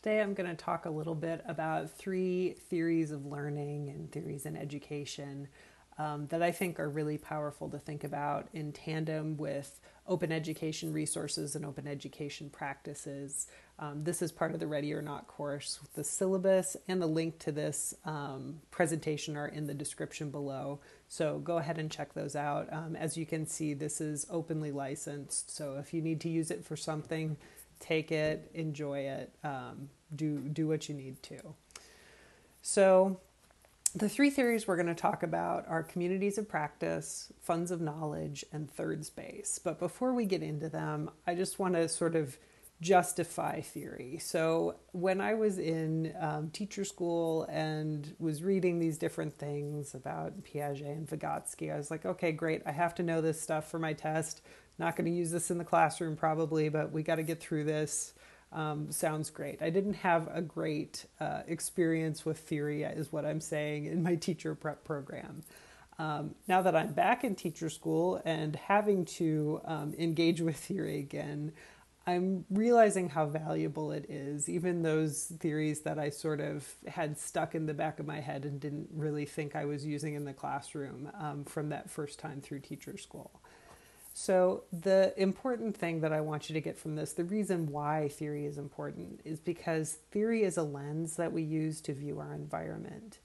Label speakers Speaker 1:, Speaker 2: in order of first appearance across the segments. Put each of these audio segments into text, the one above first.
Speaker 1: Today I'm going to talk a little bit about three theories of learning and theories in education um, that I think are really powerful to think about in tandem with open education resources and open education practices. Um, this is part of the Ready or Not course. The syllabus and the link to this um, presentation are in the description below. So go ahead and check those out. Um, as you can see, this is openly licensed. So if you need to use it for something, take it, enjoy it, um, do do what you need to. So the three theories we're going to talk about are communities of practice, funds of knowledge, and third space. But before we get into them, I just want to sort of justify theory. So when I was in um, teacher school and was reading these different things about Piaget and Vygotsky, I was like, okay, great, I have to know this stuff for my test. Not going to use this in the classroom probably, but we got to get through this. Um, sounds great. I didn't have a great uh, experience with theory, is what I'm saying, in my teacher prep program. Um, now that I'm back in teacher school and having to um, engage with theory again, I'm realizing how valuable it is, even those theories that I sort of had stuck in the back of my head and didn't really think I was using in the classroom um, from that first time through teacher school. So, the important thing that I want you to get from this, the reason why theory is important, is because theory is a lens that we use to view our environment.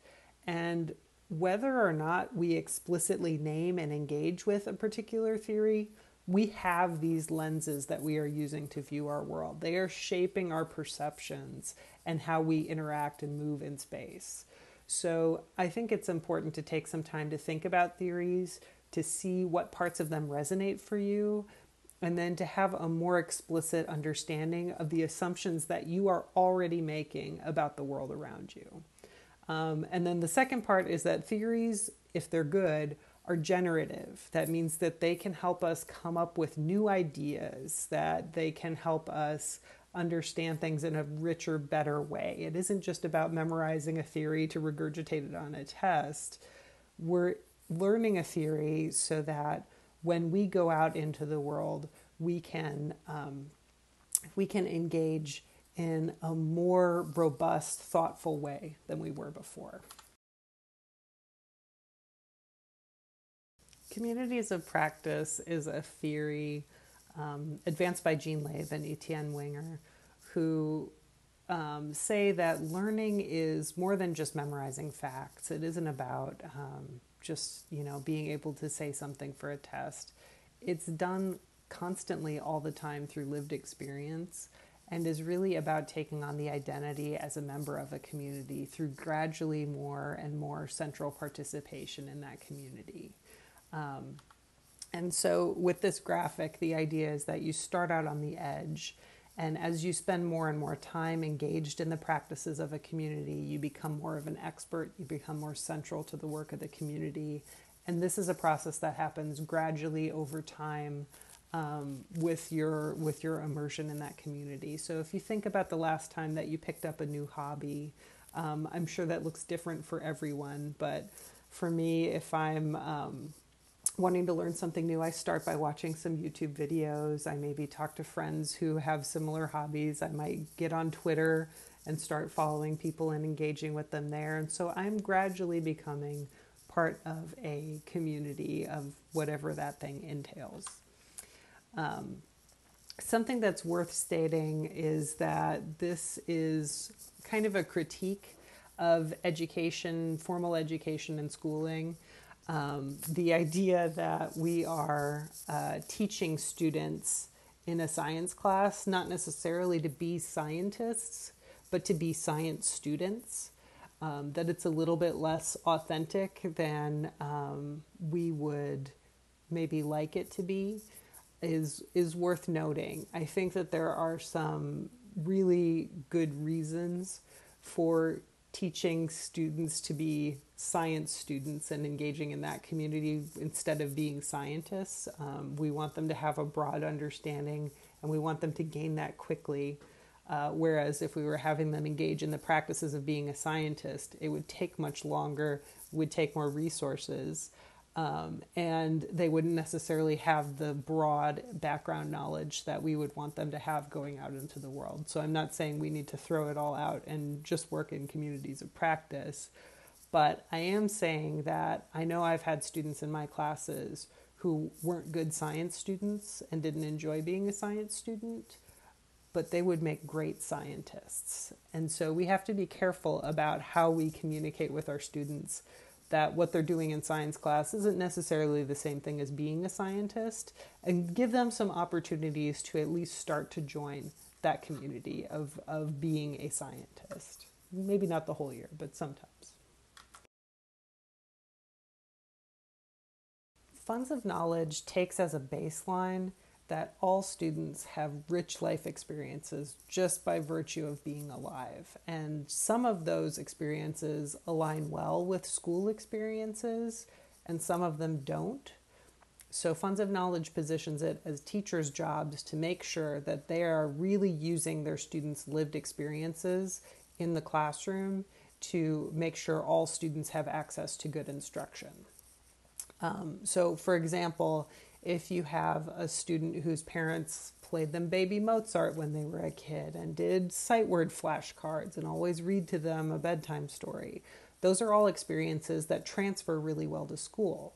Speaker 1: And whether or not we explicitly name and engage with a particular theory, we have these lenses that we are using to view our world. They are shaping our perceptions and how we interact and move in space. So, I think it's important to take some time to think about theories, to see what parts of them resonate for you, and then to have a more explicit understanding of the assumptions that you are already making about the world around you. Um, and then the second part is that theories, if they're good, are generative. That means that they can help us come up with new ideas, that they can help us understand things in a richer, better way. It isn't just about memorizing a theory to regurgitate it on a test. We're learning a theory so that when we go out into the world, we can um, we can engage in a more robust, thoughtful way than we were before. Communities of practice is a theory um, advanced by Jean Lave and Etienne Wenger, who um, say that learning is more than just memorizing facts. It isn't about um, just you know being able to say something for a test. It's done constantly all the time through lived experience and is really about taking on the identity as a member of a community through gradually more and more central participation in that community. Um, and so, with this graphic, the idea is that you start out on the edge and as you spend more and more time engaged in the practices of a community, you become more of an expert, you become more central to the work of the community. And this is a process that happens gradually over time um, with your with your immersion in that community. So if you think about the last time that you picked up a new hobby, um, I'm sure that looks different for everyone. But for me, if I'm um, wanting to learn something new, I start by watching some YouTube videos. I maybe talk to friends who have similar hobbies. I might get on Twitter and start following people and engaging with them there. And so I'm gradually becoming part of a community of whatever that thing entails. Um, something that's worth stating is that this is kind of a critique of education, formal education, and schooling. Um, the idea that we are uh, teaching students in a science class, not necessarily to be scientists, but to be science students, um, that it's a little bit less authentic than um, we would maybe like it to be, is is worth noting. I think that there are some really good reasons for teaching students to be science students and engaging in that community instead of being scientists. Um, we want them to have a broad understanding and we want them to gain that quickly. Uh, whereas if we were having them engage in the practices of being a scientist, it would take much longer, would take more resources. Um, and they wouldn't necessarily have the broad background knowledge that we would want them to have going out into the world. So I'm not saying we need to throw it all out and just work in communities of practice, but I am saying that I know I've had students in my classes who weren't good science students and didn't enjoy being a science student, but they would make great scientists. And so we have to be careful about how we communicate with our students that what they're doing in science class isn't necessarily the same thing as being a scientist and give them some opportunities to at least start to join that community of, of being a scientist. Maybe not the whole year, but sometimes. Funds of Knowledge takes as a baseline that all students have rich life experiences just by virtue of being alive. And some of those experiences align well with school experiences, and some of them don't. So, Funds of Knowledge positions it as teachers' jobs to make sure that they are really using their students' lived experiences in the classroom to make sure all students have access to good instruction. Um, so, for example, if you have a student whose parents played them baby Mozart when they were a kid and did sight word flashcards and always read to them a bedtime story, those are all experiences that transfer really well to school.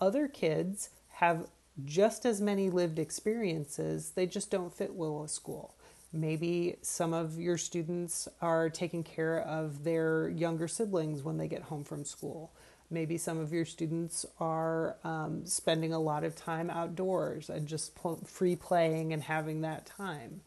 Speaker 1: Other kids have just as many lived experiences, they just don't fit well with school. Maybe some of your students are taking care of their younger siblings when they get home from school. Maybe some of your students are um, spending a lot of time outdoors and just free playing and having that time.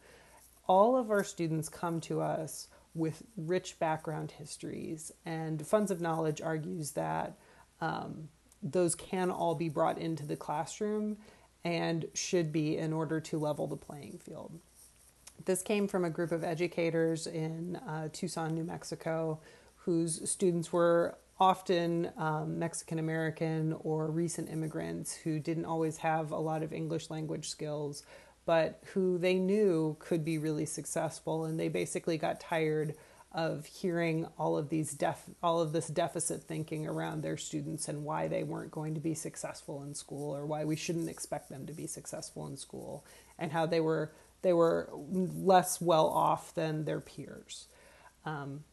Speaker 1: All of our students come to us with rich background histories, and Funds of Knowledge argues that um, those can all be brought into the classroom and should be in order to level the playing field. This came from a group of educators in uh, Tucson, New Mexico, whose students were often um, Mexican American or recent immigrants who didn't always have a lot of English language skills, but who they knew could be really successful. And they basically got tired of hearing all of these def- all of this deficit thinking around their students and why they weren't going to be successful in school or why we shouldn't expect them to be successful in school and how they were they were less well off than their peers. Um,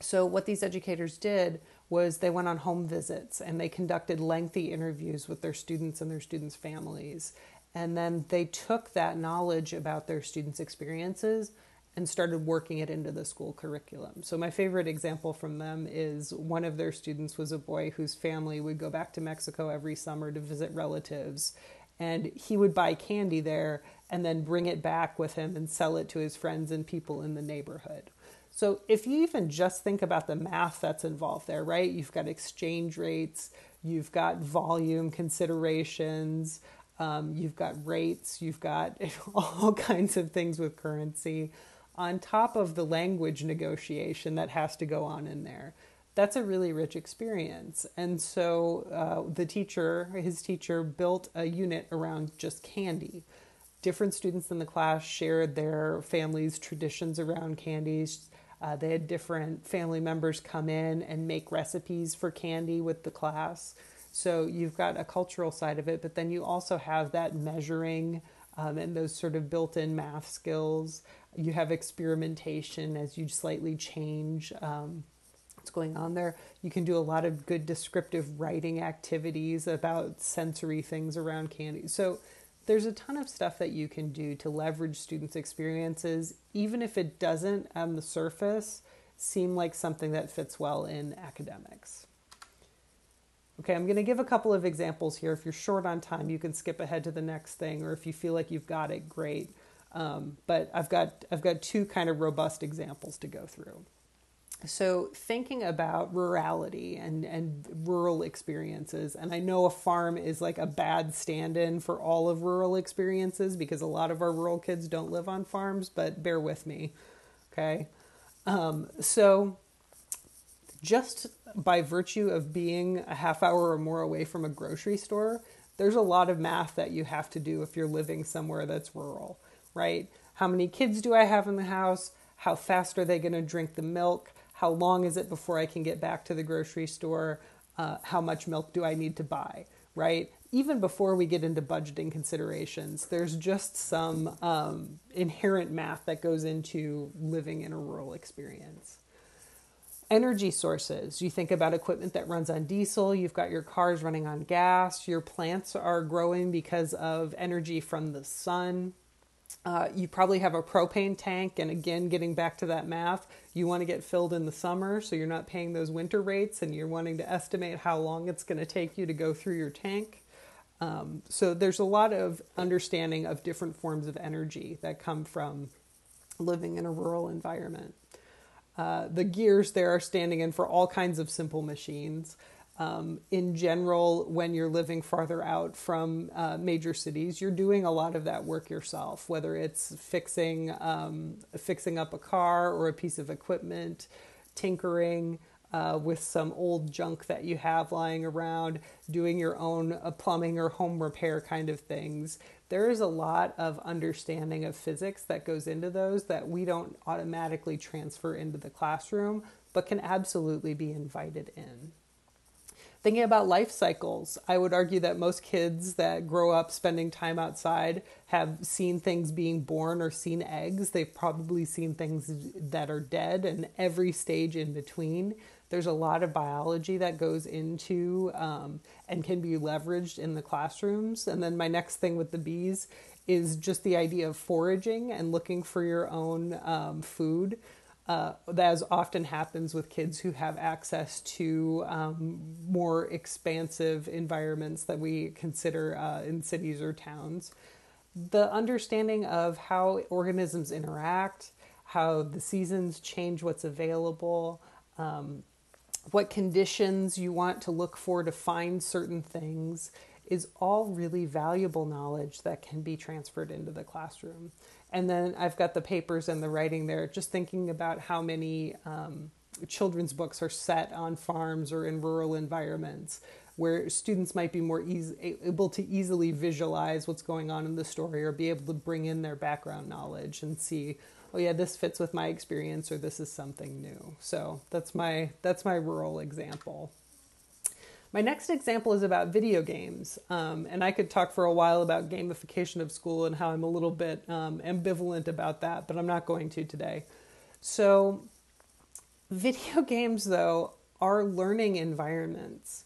Speaker 1: so what these educators did was they went on home visits and they conducted lengthy interviews with their students and their students' families. And then they took that knowledge about their students' experiences and started working it into the school curriculum. So, my favorite example from them is one of their students was a boy whose family would go back to Mexico every summer to visit relatives. And he would buy candy there and then bring it back with him and sell it to his friends and people in the neighborhood. So if you even just think about the math that's involved there, right? You've got exchange rates, you've got volume considerations, um, you've got rates, you've got all kinds of things with currency on top of the language negotiation that has to go on in there. That's a really rich experience. And so uh, the teacher, his teacher, built a unit around just candy. Different students in the class shared their families' traditions around candies uh, they had different family members come in and make recipes for candy with the class. So you've got a cultural side of it, but then you also have that measuring um, and those sort of built in math skills. You have experimentation as you slightly change um, what's going on there. You can do a lot of good descriptive writing activities about sensory things around candy. So there's a ton of stuff that you can do to leverage students' experiences, even if it doesn't on the surface seem like something that fits well in academics. Okay, I'm going to give a couple of examples here. If you're short on time, you can skip ahead to the next thing, or if you feel like you've got it, great. Um, but I've got I've got two kind of robust examples to go through. So, thinking about rurality and, and rural experiences, and I know a farm is like a bad stand in for all of rural experiences because a lot of our rural kids don't live on farms, but bear with me, okay? Um, so, just by virtue of being a half hour or more away from a grocery store, there's a lot of math that you have to do if you're living somewhere that's rural, right? How many kids do I have in the house? How fast are they going to drink the milk? How long is it before I can get back to the grocery store? uh, how much milk do I need to buy, right? Even before we get into budgeting considerations, there's just some um, inherent math that goes into living in a rural experience. Energy sources. You think about equipment that runs on diesel, you've got your cars running on gas, your plants are growing because of energy from the sun. Uh, you probably have a propane tank, and again, getting back to that math, you want to get filled in the summer so you're not paying those winter rates and you're wanting to estimate how long it's going to take you to go through your tank. Um, so there's a lot of understanding of different forms of energy that come from living in a rural environment. Uh, the gears there are standing in for all kinds of simple machines. Um, in general, when you're living farther out from uh, major cities, you're doing a lot of that work yourself, whether it's fixing, um, fixing up a car or a piece of equipment, tinkering uh, with some old junk that you have lying around, doing your own uh, plumbing or home repair kind of things. There is a lot of understanding of physics that goes into those that we don't automatically transfer into the classroom, but can absolutely be invited in. Thinking about life cycles, I would argue that most kids that grow up spending time outside have seen things being born or seen eggs. They've probably seen things that are dead and every stage in between. There's a lot of biology that goes into um, and can be leveraged in the classrooms. And then my next thing with the bees is just the idea of foraging and looking for your own um, food uh, as often happens with kids who have access to um, more expansive environments that we consider uh, in cities or towns. The understanding of how organisms interact, how the seasons change what's available, um, what conditions you want to look for to find certain things is all really valuable knowledge that can be transferred into the classroom. And then I've got the papers and the writing there, just thinking about how many um, children's books are set on farms or in rural environments where students might be more easy, able to easily visualize what's going on in the story or be able to bring in their background knowledge and see oh yeah this fits with my experience or this is something new so that's my that's my rural example my next example is about video games, um, and I could talk for a while about gamification of school and how I'm a little bit um, ambivalent about that, but I'm not going to today. So, video games, though, are learning environments.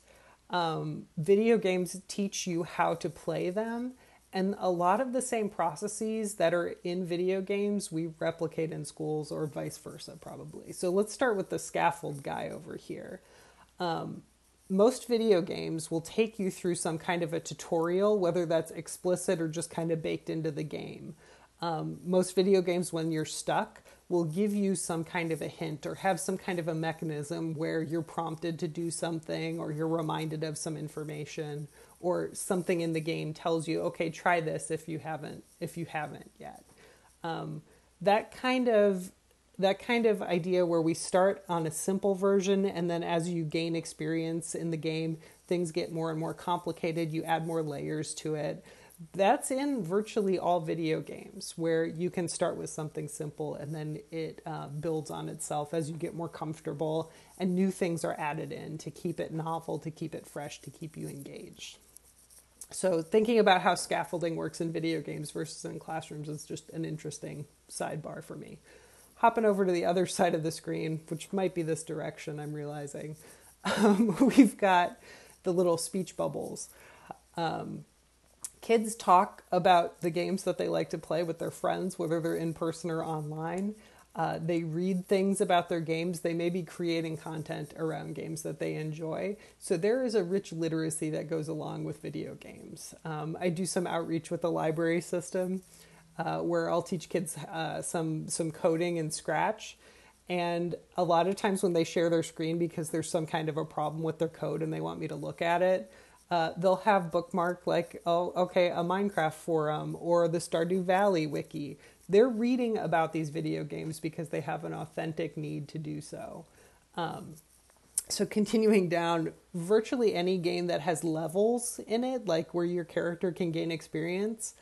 Speaker 1: Um, video games teach you how to play them, and a lot of the same processes that are in video games we replicate in schools or vice versa, probably. So, let's start with the scaffold guy over here. Um, most video games will take you through some kind of a tutorial, whether that's explicit or just kind of baked into the game. Um, most video games, when you're stuck, will give you some kind of a hint or have some kind of a mechanism where you're prompted to do something or you're reminded of some information or something in the game tells you, okay, try this if you haven't if you haven't yet. Um, that kind of that kind of idea where we start on a simple version and then as you gain experience in the game things get more and more complicated you add more layers to it. That's in virtually all video games where you can start with something simple and then it uh, builds on itself as you get more comfortable and new things are added in to keep it novel to keep it fresh to keep you engaged. So thinking about how scaffolding works in video games versus in classrooms is just an interesting sidebar for me hopping over to the other side of the screen, which might be this direction, I'm realizing, um, we've got the little speech bubbles. Um, kids talk about the games that they like to play with their friends, whether they're in person or online. Uh, they read things about their games. They may be creating content around games that they enjoy. So there is a rich literacy that goes along with video games. Um, I do some outreach with the library system uh, where I'll teach kids uh, some some coding in Scratch. And a lot of times when they share their screen because there's some kind of a problem with their code and they want me to look at it, uh, they'll have bookmarked like, oh, okay, a Minecraft forum or the Stardew Valley wiki. They're reading about these video games because they have an authentic need to do so. Um, so continuing down, virtually any game that has levels in it, like where your character can gain experience,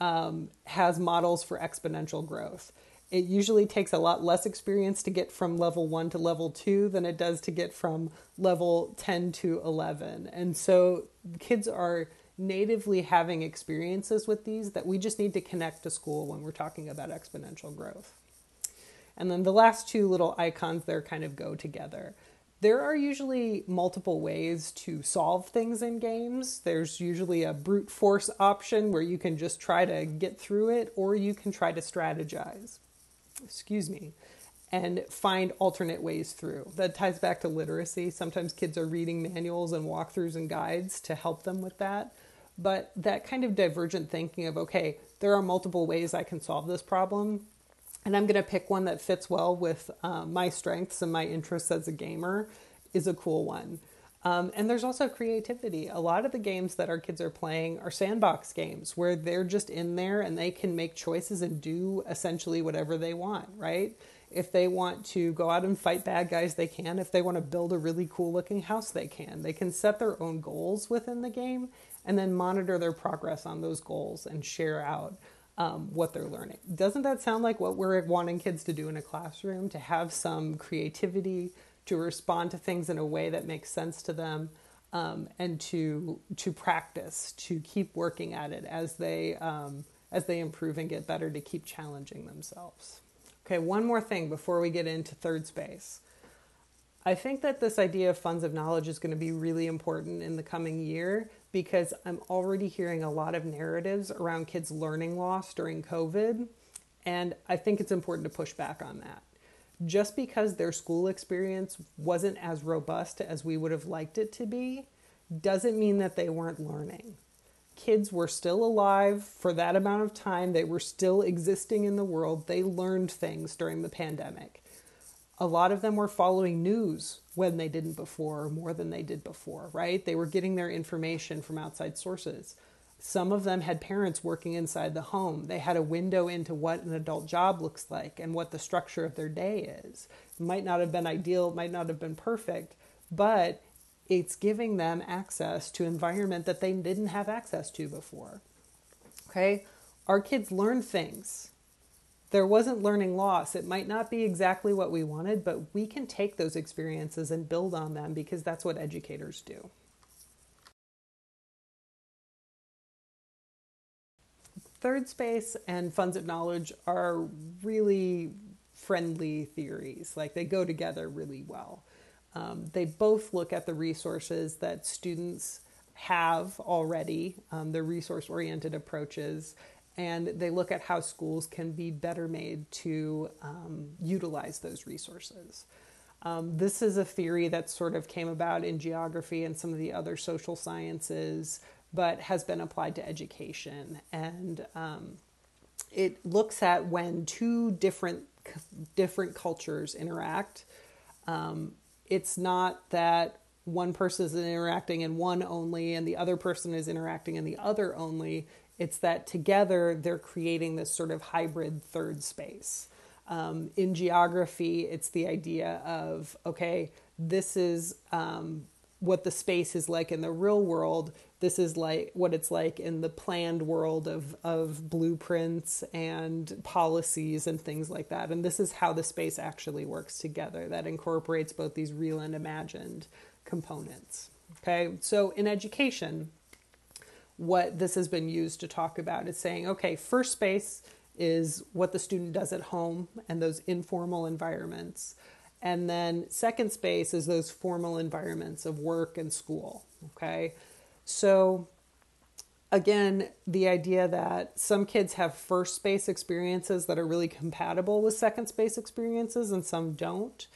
Speaker 1: um, has models for exponential growth. it usually takes a lot less experience to get from level 1 to level 2 than it does to get from level 10 to 11. And so kids are natively having experiences with these that we just need to connect to school when we're talking about exponential growth. And then the last two little icons there kind of go together. There are usually multiple ways to solve things in games. There's usually a brute force option where you can just try to get through it, or you can try to strategize. Excuse me. And find alternate ways through. That ties back to literacy. Sometimes kids are reading manuals and walkthroughs and guides to help them with that. But that kind of divergent thinking of, okay, there are multiple ways I can solve this problem, and I'm going to pick one that fits well with um, my strengths and my interests as a gamer, is a cool one. Um, and there's also creativity. A lot of the games that our kids are playing are sandbox games where they're just in there and they can make choices and do essentially whatever they want, right? If they want to go out and fight bad guys, they can. If they want to build a really cool looking house, they can. They can set their own goals within the game and then monitor their progress on those goals and share out um, what they're learning. Doesn't that sound like what we're wanting kids to do in a classroom? To have some creativity, to respond to things in a way that makes sense to them, um, and to to practice, to keep working at it as they um, as they improve and get better, to keep challenging themselves. Okay, one more thing before we get into third space. I think that this idea of funds of knowledge is going to be really important in the coming year because I'm already hearing a lot of narratives around kids' learning loss during COVID. And I think it's important to push back on that. Just because their school experience wasn't as robust as we would have liked it to be doesn't mean that they weren't learning. Kids were still alive for that amount of time, they were still existing in the world, they learned things during the pandemic a lot of them were following news when they didn't before, more than they did before, right? They were getting their information from outside sources. Some of them had parents working inside the home. They had a window into what an adult job looks like and what the structure of their day is. It might not have been ideal, might not have been perfect, but it's giving them access to environment that they didn't have access to before. Okay? Our kids learn things there wasn't learning loss. It might not be exactly what we wanted, but we can take those experiences and build on them because that's what educators do. Third space and funds of knowledge are really friendly theories. Like they go together really well. Um, they both look at the resources that students have already, um, the resource oriented approaches, and they look at how schools can be better made to um, utilize those resources. Um, this is a theory that sort of came about in geography and some of the other social sciences, but has been applied to education. And um, it looks at when two different different cultures interact. Um, it's not that one person is interacting in one only and the other person is interacting in the other only. It's that together they're creating this sort of hybrid third space. Um, in geography, it's the idea of okay, this is um, what the space is like in the real world. This is like what it's like in the planned world of, of blueprints and policies and things like that. And this is how the space actually works together that incorporates both these real and imagined components. Okay, so in education, what this has been used to talk about is saying, okay, first space is what the student does at home and those informal environments. And then second space is those formal environments of work and school. Okay. So again, the idea that some kids have first space experiences that are really compatible with second space experiences and some don't.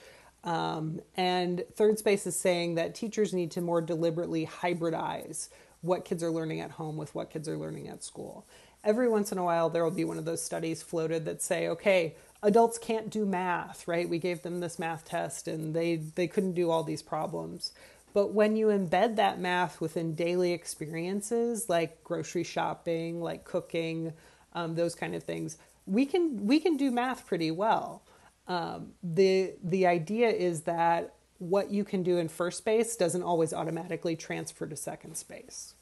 Speaker 1: Um, and third space is saying that teachers need to more deliberately hybridize what kids are learning at home with what kids are learning at school. Every once in a while, there will be one of those studies floated that say, okay, adults can't do math, right? We gave them this math test and they, they couldn't do all these problems. But when you embed that math within daily experiences like grocery shopping, like cooking, um, those kind of things, we can we can do math pretty well. Um, the the idea is that what you can do in first space doesn't always automatically transfer to second space.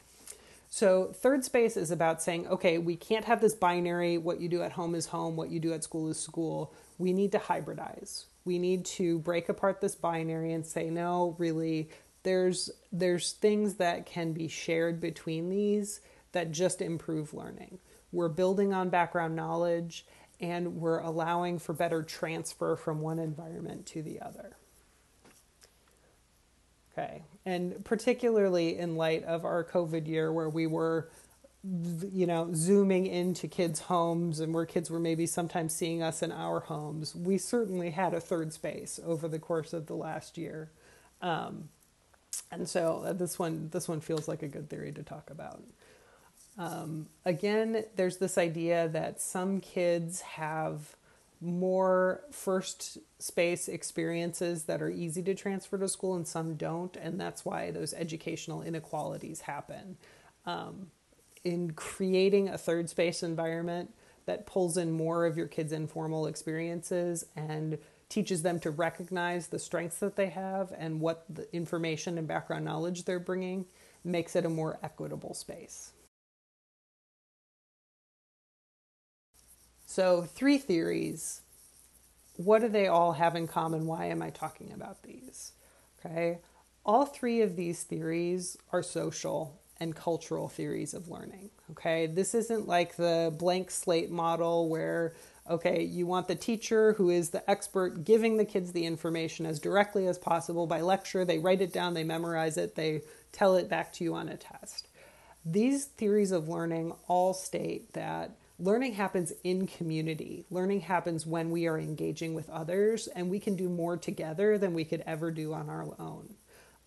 Speaker 1: So, third space is about saying, okay, we can't have this binary what you do at home is home, what you do at school is school. We need to hybridize. We need to break apart this binary and say, no, really, there's there's things that can be shared between these that just improve learning. We're building on background knowledge and we're allowing for better transfer from one environment to the other. Okay. And particularly in light of our COVID year where we were you know zooming into kids homes and where kids were maybe sometimes seeing us in our homes we certainly had a third space over the course of the last year um, and so uh, this one this one feels like a good theory to talk about um, again there's this idea that some kids have more first space experiences that are easy to transfer to school and some don't and that's why those educational inequalities happen um, in creating a third space environment that pulls in more of your kids informal experiences and teaches them to recognize the strengths that they have and what the information and background knowledge they're bringing makes it a more equitable space. So, three theories. What do they all have in common? Why am I talking about these? Okay. All three of these theories are social and cultural theories of learning. Okay. This isn't like the blank slate model where Okay, you want the teacher who is the expert giving the kids the information as directly as possible by lecture. They write it down, they memorize it, they tell it back to you on a test. These theories of learning all state that learning happens in community. Learning happens when we are engaging with others, and we can do more together than we could ever do on our own.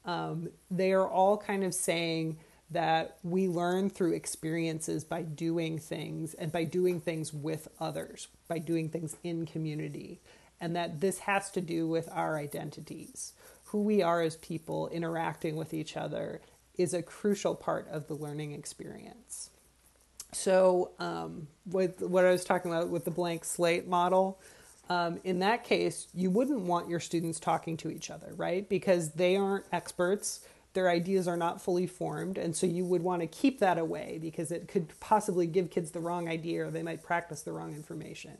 Speaker 1: Um, they are all kind of saying, that we learn through experiences by doing things and by doing things with others, by doing things in community. And that this has to do with our identities. Who we are as people interacting with each other is a crucial part of the learning experience. So, um, with what I was talking about with the blank slate model, um, in that case, you wouldn't want your students talking to each other, right? Because they aren't experts their ideas are not fully formed, and so you would want to keep that away because it could possibly give kids the wrong idea or they might practice the wrong information.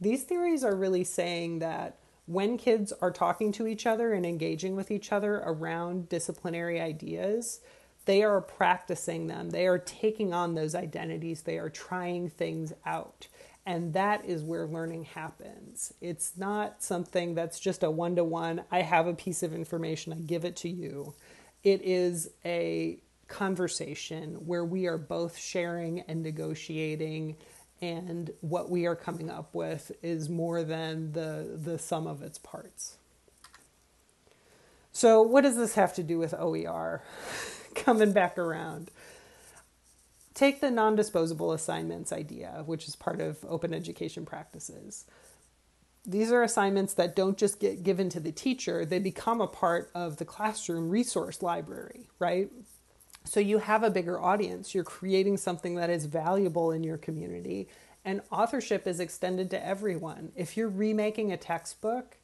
Speaker 1: These theories are really saying that when kids are talking to each other and engaging with each other around disciplinary ideas, they are practicing them. They are taking on those identities. They are trying things out. And that is where learning happens. It's not something that's just a one to one, I have a piece of information, I give it to you. It is a conversation where we are both sharing and negotiating and what we are coming up with is more than the the sum of its parts. So what does this have to do with OER? Coming back around. Take the non-disposable assignments idea, which is part of open education practices these are assignments that don't just get given to the teacher, they become a part of the classroom resource library, right? So you have a bigger audience. You're creating something that is valuable in your community, and authorship is extended to everyone. If you're remaking a textbook,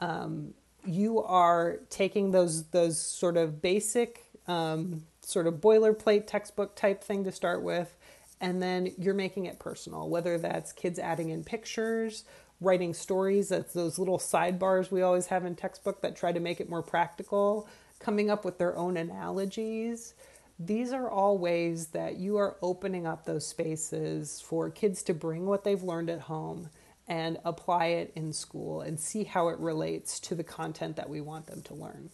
Speaker 1: um, you are taking those those sort of basic, um, sort of boilerplate textbook type thing to start with, and then you're making it personal. Whether that's kids adding in pictures writing stories. That's those little sidebars we always have in textbook that try to make it more practical, coming up with their own analogies. These are all ways that you are opening up those spaces for kids to bring what they've learned at home and apply it in school and see how it relates to the content that we want them to learn.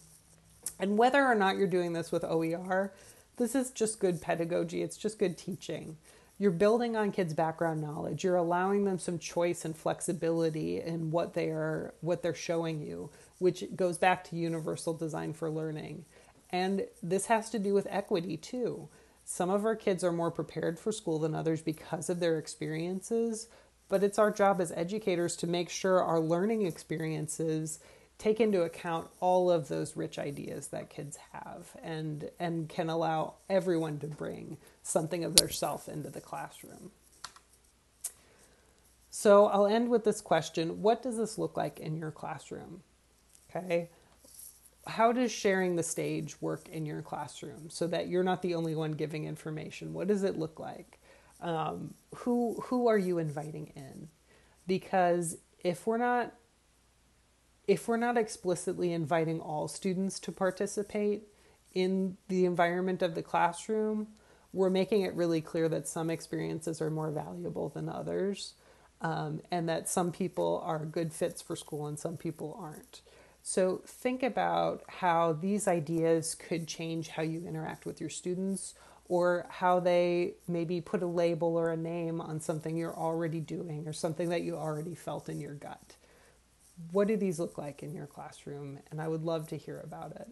Speaker 1: And whether or not you're doing this with OER, this is just good pedagogy, it's just good teaching you're building on kids' background knowledge. You're allowing them some choice and flexibility in what they are what they're showing you, which goes back to universal design for learning. And this has to do with equity too. Some of our kids are more prepared for school than others because of their experiences, but it's our job as educators to make sure our learning experiences take into account all of those rich ideas that kids have and and can allow everyone to bring something of their self into the classroom. So I'll end with this question, what does this look like in your classroom? Okay? how does sharing the stage work in your classroom so that you're not the only one giving information? What does it look like? Um, who who are you inviting in? Because if we're not if we're not explicitly inviting all students to participate in the environment of the classroom, we're making it really clear that some experiences are more valuable than others, um, and that some people are good fits for school and some people aren't. So think about how these ideas could change how you interact with your students or how they maybe put a label or a name on something you're already doing or something that you already felt in your gut. What do these look like in your classroom? And I would love to hear about it.